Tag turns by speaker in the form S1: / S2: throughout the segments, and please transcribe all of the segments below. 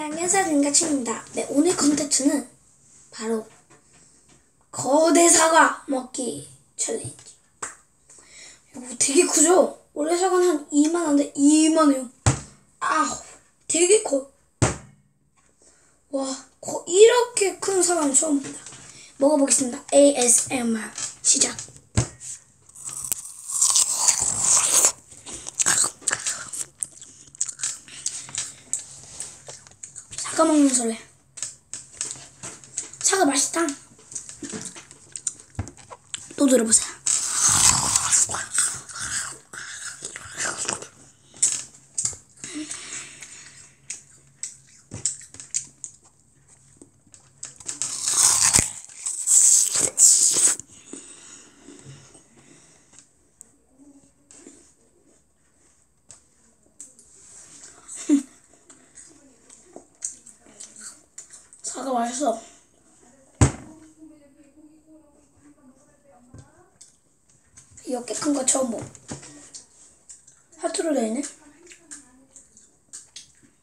S1: 안녕하세요 lin가친입니다. 네 오늘 컨텐츠는 바로 거대 사과 먹기 챌린지. 이거 되게 크죠? 원래 사과는 한 2만원인데 이만해요. 아우 되게 커. 와, 거, 이렇게 큰 사과는 처음 본다. 먹어보겠습니다. ASMR 시작 사과 먹는 소리. 사과 맛있다. 또 들어보세요. 사과 맛있어. 이렇게 큰 거 처음 보. 하트로 되어 있네.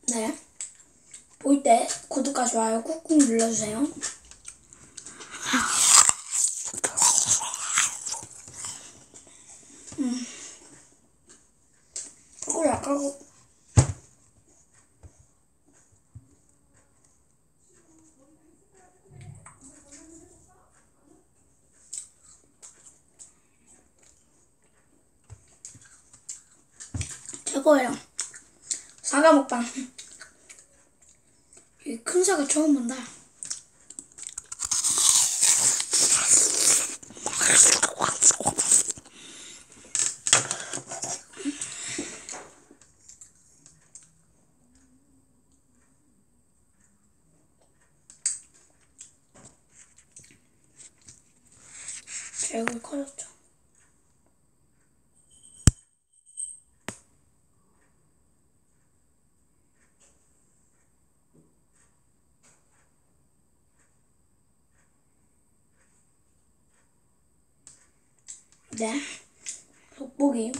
S1: 네. 보일 때 구독과 좋아요 꾹꾹 눌러주세요. 음. 그거 약간 최고예요. 사과 먹방. 이큰 사과 처음 본다. 제 얼굴 커졌죠. 네. 돋보기.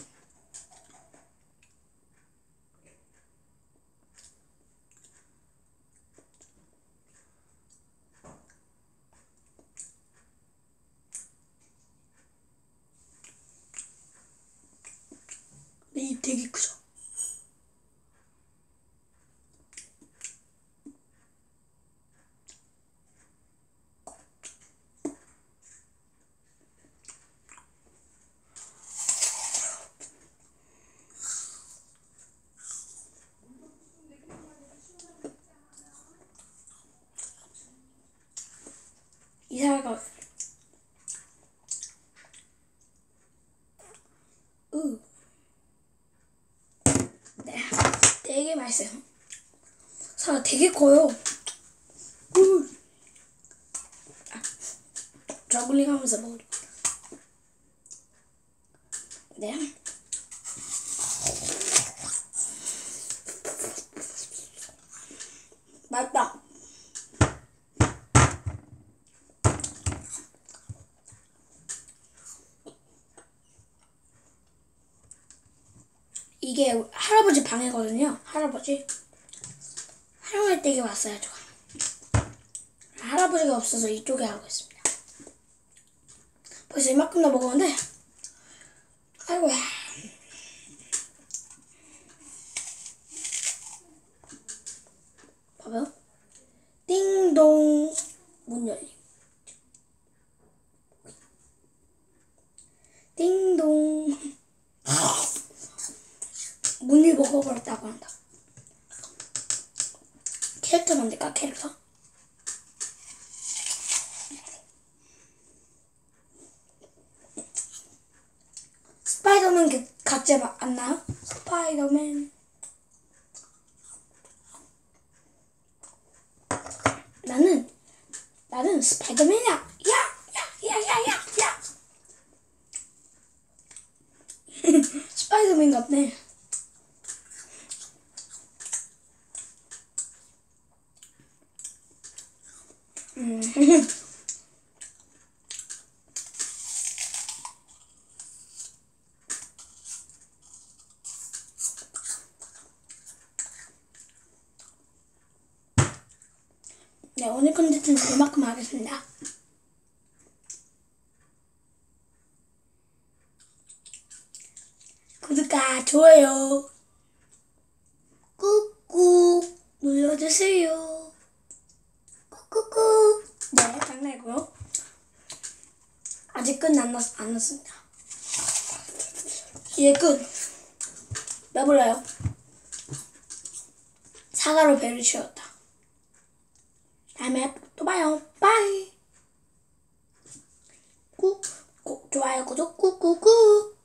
S1: 네, 입 되게 크죠? 이사가 으. 네, 되게 맛있어요. 사과 되게 커요. 으. 아, 저글링 하면서 먹을. 네. 맛있다. 이게 할아버지 방이거든요. 할아버지. 할머니 댁에 왔어요, 저. 할아버지가 없어서 이쪽에 하고 있습니다. 벌써 이만큼 더 먹었는데, 아이고야. 먹어버렸다고 한다. 캐릭터 만들까, 캐릭터? 스파이더맨 그 각자 마- 안 나요? 스파이더맨. 나는, 나는 스파이더맨이야! 야! 야! 야! 야! 야! 야! 스파이더맨 같네. 음. 네, 오늘 컨텐츠는 이만큼 하겠습니다. 구독과 좋아요 꾹꾹 눌러주세요. 꾹꾹꾹. 네, 장난이고요. 아직 끝안 났, 안 났습니다. 이제 끝. 배불러요. 사과로 배를 채웠다. 다음에 또 봐요. 빠이. 꾹, 꾹, 좋아요, 구독, 꾹꾹꾹.